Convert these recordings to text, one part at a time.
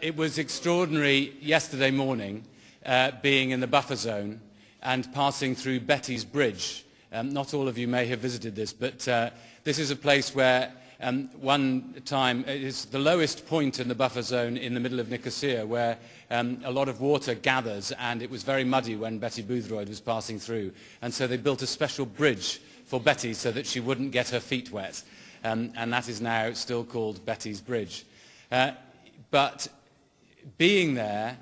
It was extraordinary yesterday morning uh, being in the buffer zone and passing through Betty's Bridge. Um, not all of you may have visited this, but uh, this is a place where um, one time it is the lowest point in the buffer zone in the middle of Nicosia where um, a lot of water gathers and it was very muddy when Betty Boothroyd was passing through. And so they built a special bridge for Betty so that she wouldn't get her feet wet. Um, and that is now still called Betty's Bridge. Uh, but being there,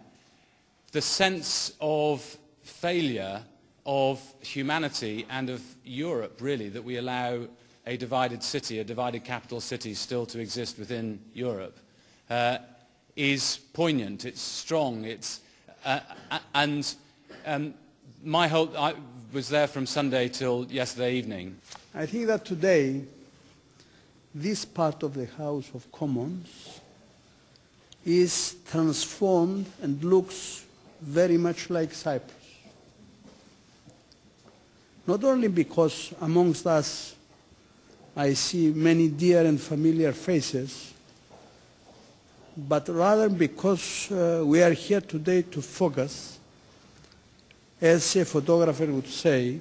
the sense of failure of humanity and of Europe, really, that we allow a divided city, a divided capital city, still to exist within Europe, uh, is poignant, it's strong, it's, uh, and um, my whole, I was there from Sunday till yesterday evening. I think that today, this part of the House of Commons is transformed and looks very much like Cyprus. Not only because amongst us I see many dear and familiar faces, but rather because uh, we are here today to focus, as a photographer would say,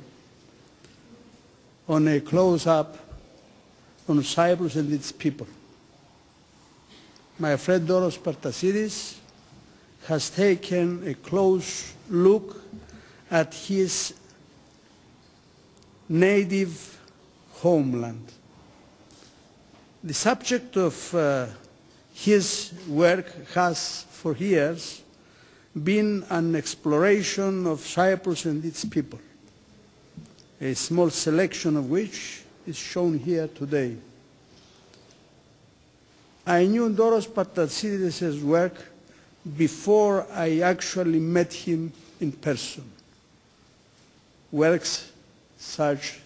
on a close-up on Cyprus and its people. My friend Doros Partasides has taken a close look at his native homeland. The subject of uh, his work has for years been an exploration of Cyprus and its people, a small selection of which is shown here today. I knew Doros Partasides' work before I actually met him in person. Works such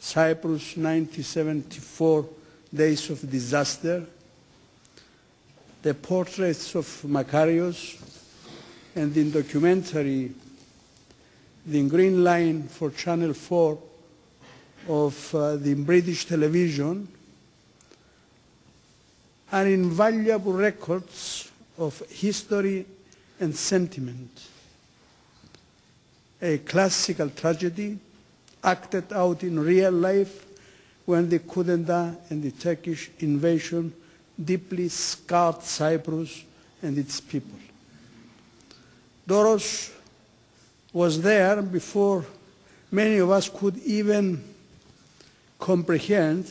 Cyprus 1974 Days of Disaster, the portraits of Makarios, and the documentary The Green Line for Channel 4 of uh, the British television are invaluable records of history and sentiment. A classical tragedy acted out in real life when the coup and the Turkish invasion deeply scarred Cyprus and its people. Doros was there before many of us could even comprehend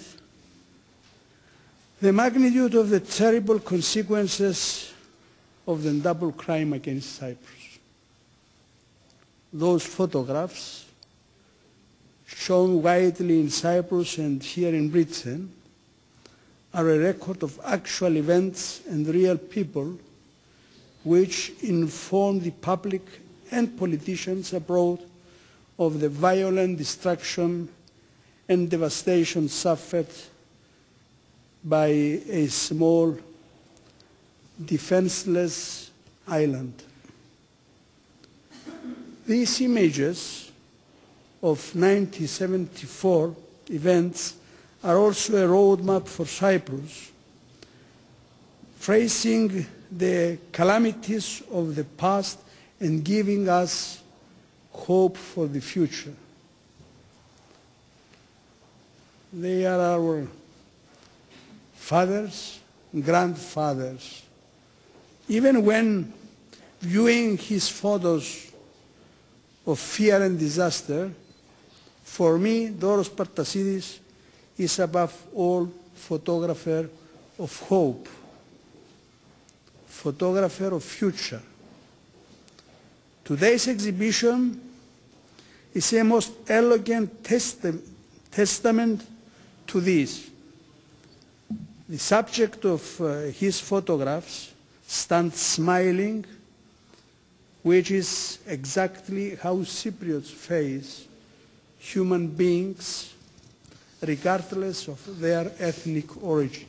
the magnitude of the terrible consequences of the double crime against Cyprus. Those photographs shown widely in Cyprus and here in Britain are a record of actual events and real people which inform the public and politicians abroad of the violent destruction and devastation suffered by a small defenseless island. These images of 1974 events are also a roadmap for Cyprus, tracing the calamities of the past and giving us hope for the future. They are our fathers, grandfathers. Even when viewing his photos of fear and disaster, for me, Doros Partasides is above all photographer of hope, photographer of future. Today's exhibition is a most elegant testament to this. The subject of uh, his photographs stands smiling, which is exactly how Cypriots face human beings regardless of their ethnic origin.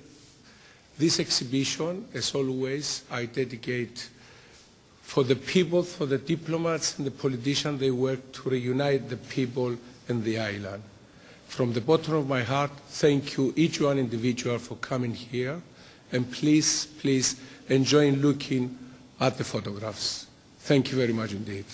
This exhibition, as always, I dedicate for the people, for the diplomats and the politicians, they work to reunite the people and the island. From the bottom of my heart, thank you, each one individual, for coming here. And please, please enjoy looking at the photographs. Thank you very much indeed.